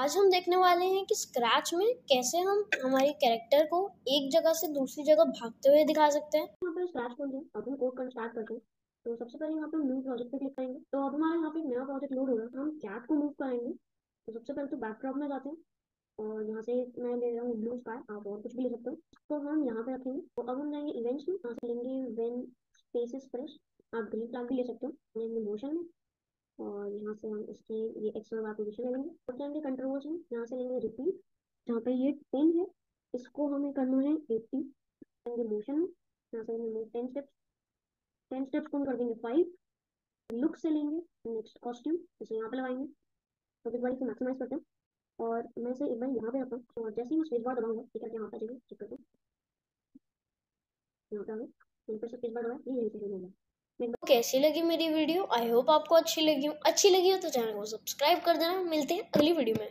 आज हम देखने वाले हैं कि स्क्रैच में कैसे हम हमारे कैरेक्टर को एक जगह से दूसरी जगह भागते हुए दिखा सकते हैं। यहाँ पर स्क्रैच खोल दिया अब हम कोड करना स्टार्ट करते हैं। तो सबसे पहले यहाँ पे न्यू प्रोजेक्ट पे क्लिक करेंगे। तो अब हमारे यहाँ पे नया प्रोजेक्ट लोड होगा हम कैट को मूव करेंगे। तो सबसे पहले तो बैकड्रॉप में जाते हैं। और यहाँ से मैं ले रहा हूँ ब्लू स्काई आप और कुछ भी ले सकते हो। तो हम यहाँ पे रखेंगे। तो अब हम जाएँगे इवेंट्स में। यहाँ से लेंगे वेन स्पेसिस फ्रेश आप ग्रीन फ्लैग भी ले सकते हो। मोशन में। और यहाँ से हम इसके ये एक्स्ट्रा बार पोजिशन ले लेंगे। और जाएँगे कंट्रोल्स में यहाँ से लेंगे रिपीट जहाँ पे ये टेन है, इसको हमें करना है एट्टी लेंगे मोशन यहाँ से लेंगे टेन स्टेप्स टेन स्टेप्स को हम कर देंगे फाइव लुक से लेंगे नेक्स्ट कॉस्ट्यूम इसे यहाँ पे लगाएँगे। तो एक बार इसे मैक्सिमाइज करते हैं। और मैं इसे एक बार यहाँ पे रखता हूँ। और जैसे ही मैं स्पेस बार दबाऊँगा ठीक है, यहाँ पे जाएगी चेक करते हैं। यहाँ पे आ गया यहाँ पर स्पेस बार दबाया ये यहीं से होगा कैसी लगी मेरी वीडियो? आई होप आपको अच्छी लगी हो। अच्छी लगी हो तो चैनल को सब्सक्राइब कर देना। मिलते हैं अगली वीडियो में।